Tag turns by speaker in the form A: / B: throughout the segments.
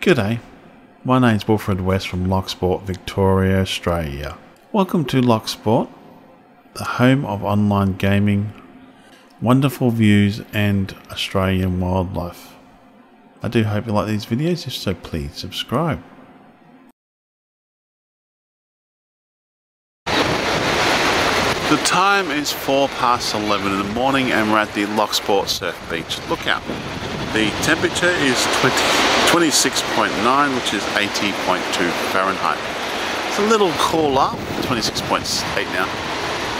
A: G'day, my name's Wilfred West from Loch Sport, Victoria, Australia. Welcome to Loch Sport, the home of online gaming, wonderful views, and Australian wildlife. I do hope you like these videos, if so, please subscribe. The time is 4 past 11 in the morning and we're at the Loch Sport Surf Beach lookout. The temperature is 20, 26.9 which is 80.2 Fahrenheit. It's a little cooler, 26.8 now,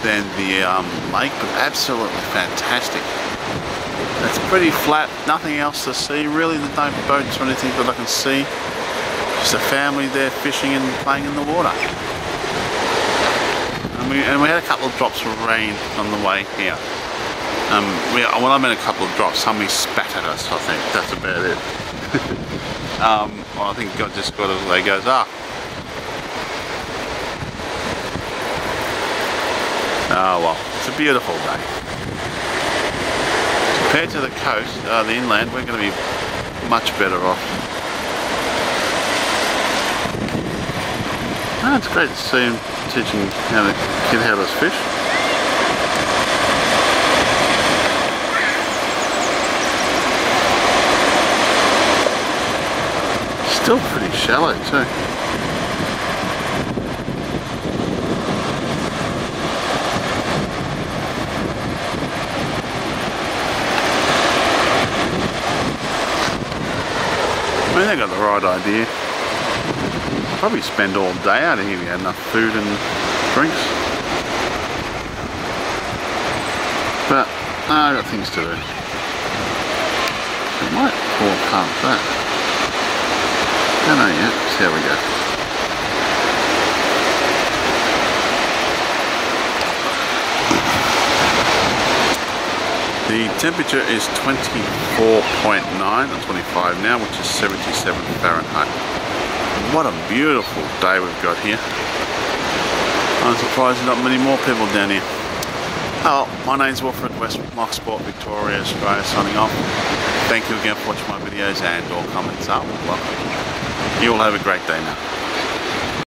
A: than the um, lake, but absolutely fantastic. It's pretty flat, nothing else to see really, there's no boats or anything that I can see. Just a family there fishing and playing in the water. And we, and we had a couple of drops of rain on the way here. Um, we, well, I meant a couple of drops. Somebody spat at us, I think. That's about it. um, well, I think God just got it. They goes, ah. Oh well, it's a beautiful day. Compared to the coast, uh, the inland, we're going to be much better off. Ah, it's great to see him teaching how to kid how to fish. Still pretty shallow too. I mean, they got the right idea probably spend all day out here if you had enough food and drinks. But no, I got things to do. It might fall past that. How we go. The temperature is 24.9 and 25 now, which is 77 Fahrenheit. What a beautiful day we've got here. I'm surprised there's not many more people down here. Oh, my name's Wilfred West from Loch Sport, Victoria, Australia, signing off. Thank you again for watching my videos and all comments are welcome. You all have a great day now.